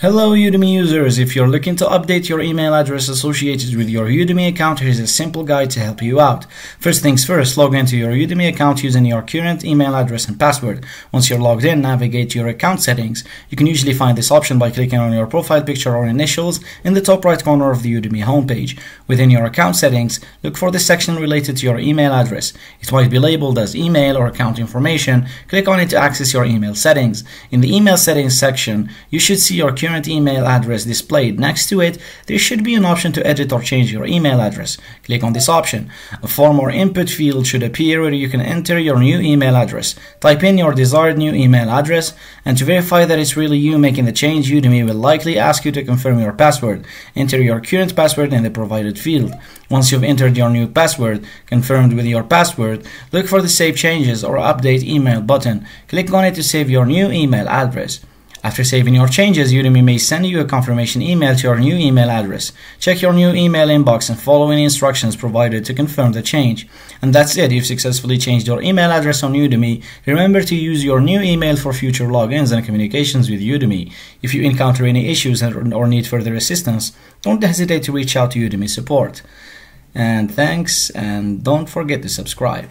Hello Udemy users, if you're looking to update your email address associated with your Udemy account, here's a simple guide to help you out. First things first, log into your Udemy account using your current email address and password. Once you're logged in, navigate to your account settings. You can usually find this option by clicking on your profile picture or initials in the top right corner of the Udemy homepage. Within your account settings, look for the section related to your email address. It might be labeled as email or account information. Click on it to access your email settings. In the email settings section, you should see your current current email address displayed. Next to it, there should be an option to edit or change your email address. Click on this option. A form or input field should appear where you can enter your new email address. Type in your desired new email address, and to verify that it's really you making the change, Udemy will likely ask you to confirm your password. Enter your current password in the provided field. Once you've entered your new password, confirmed with your password, look for the Save Changes or Update Email button. Click on it to save your new email address. After saving your changes, Udemy may send you a confirmation email to your new email address. Check your new email inbox and follow any instructions provided to confirm the change. And that's it, you've successfully changed your email address on Udemy. Remember to use your new email for future logins and communications with Udemy. If you encounter any issues or need further assistance, don't hesitate to reach out to Udemy support. And thanks, and don't forget to subscribe.